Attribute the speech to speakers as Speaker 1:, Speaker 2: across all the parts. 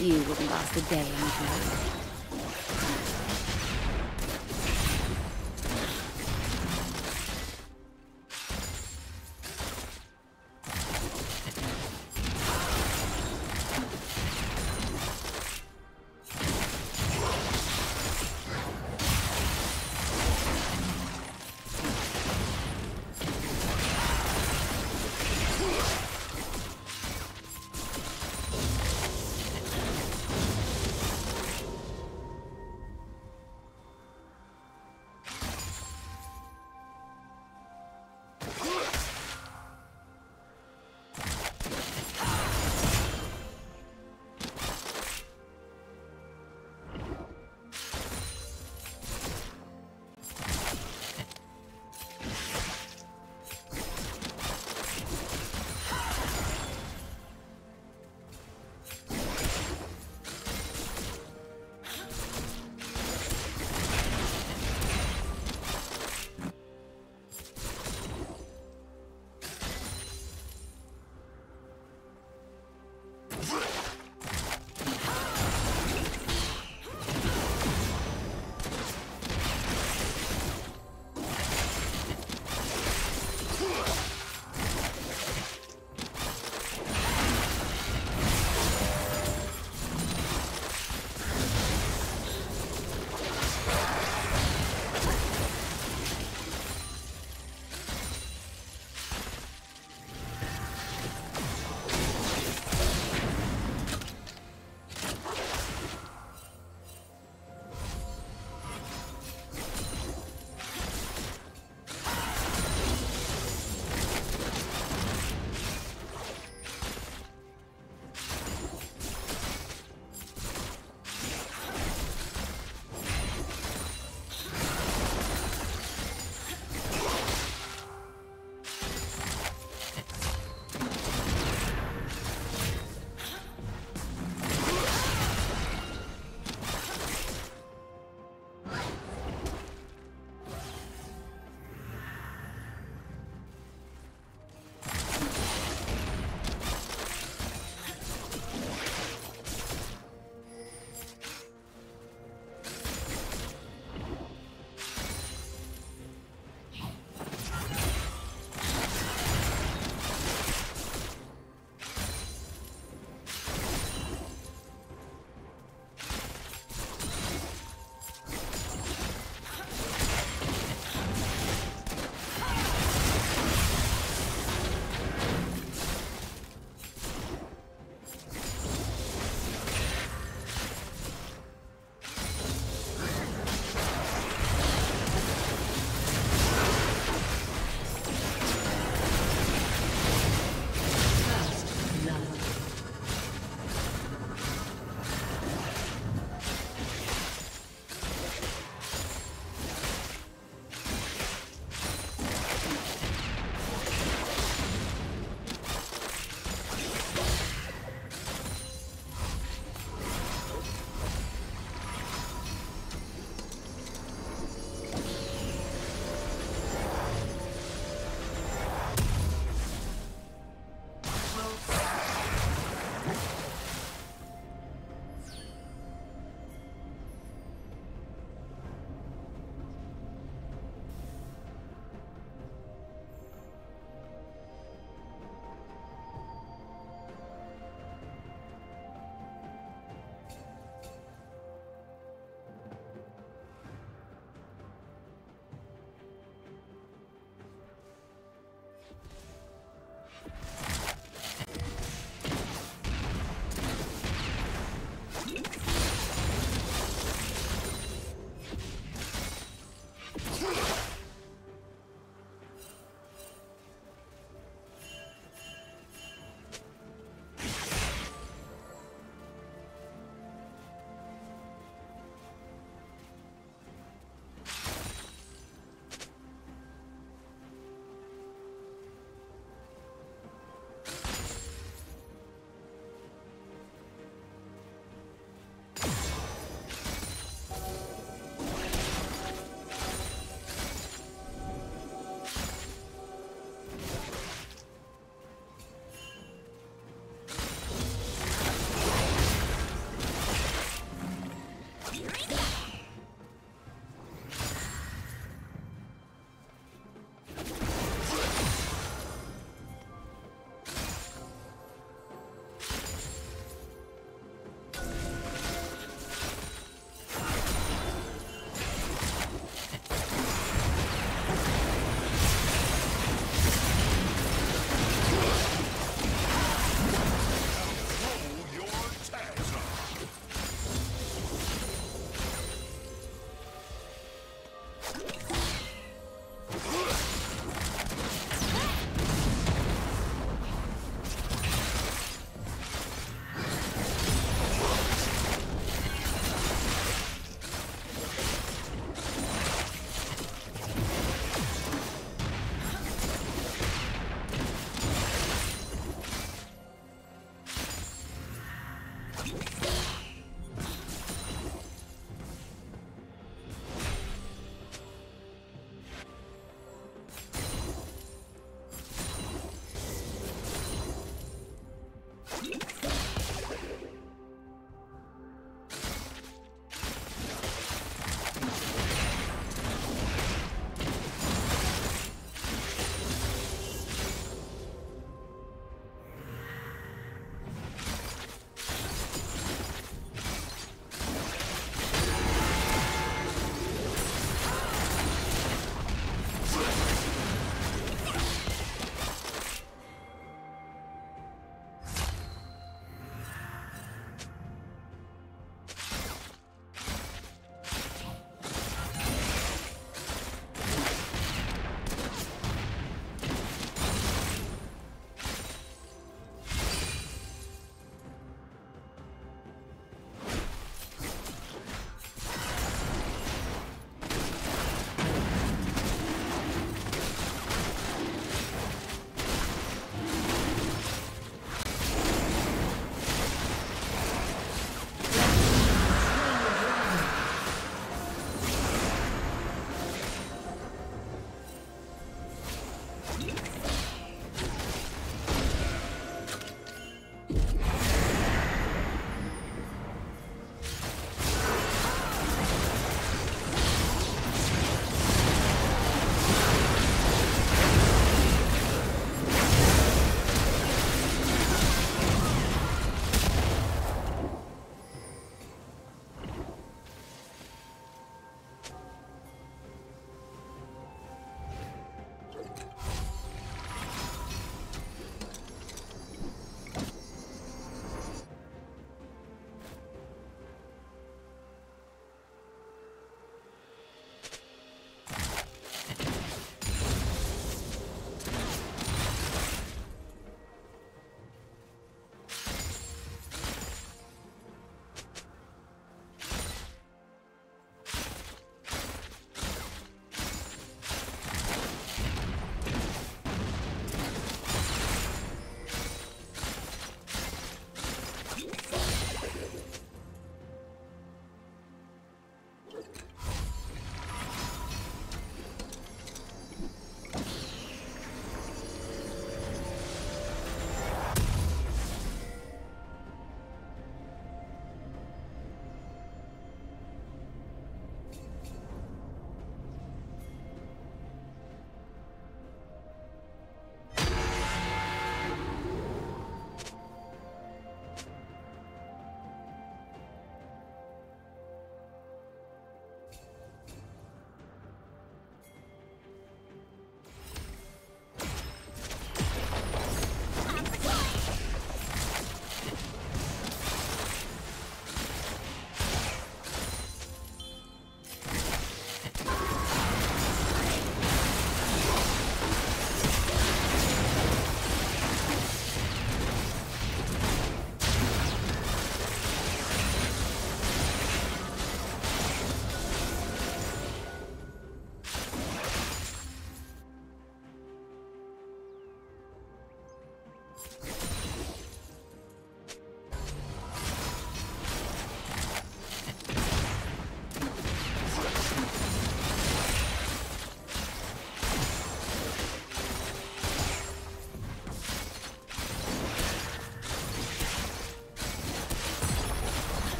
Speaker 1: You wouldn't last a day in jail.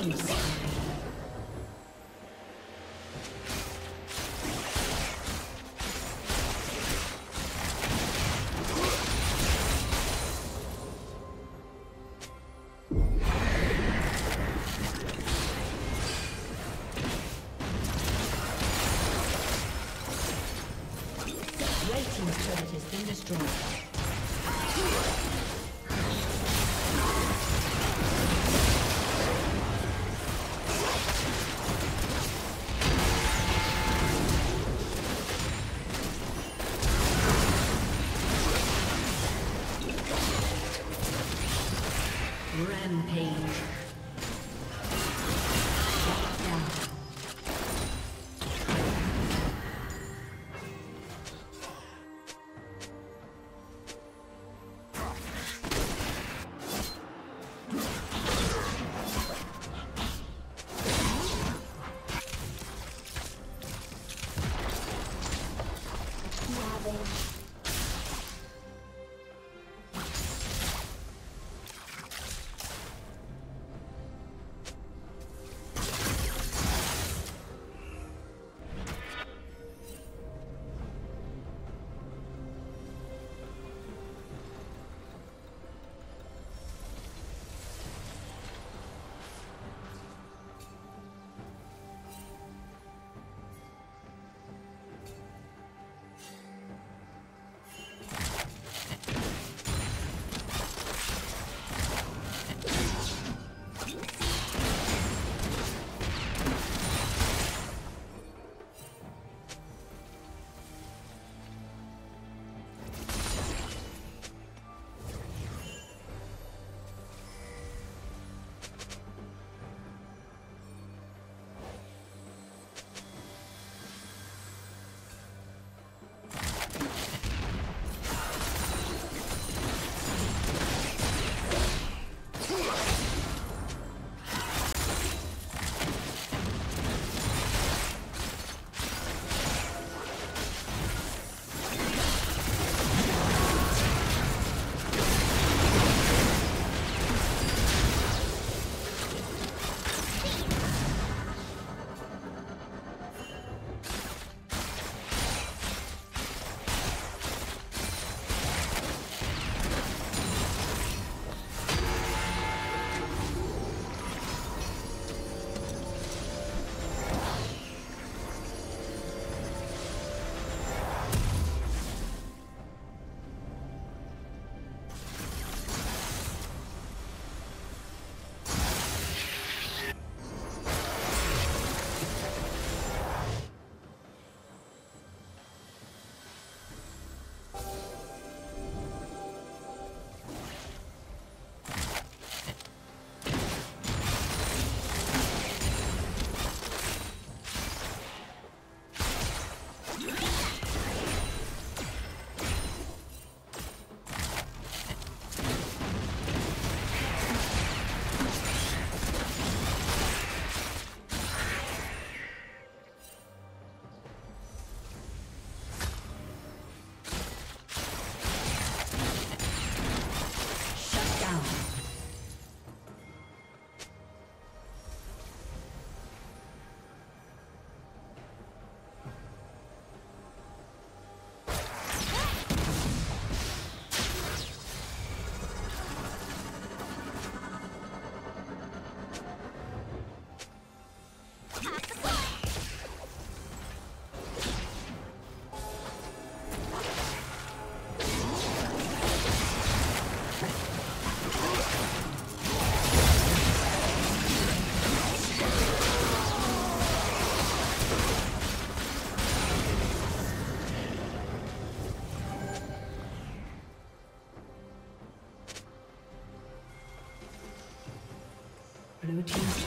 Speaker 2: Killing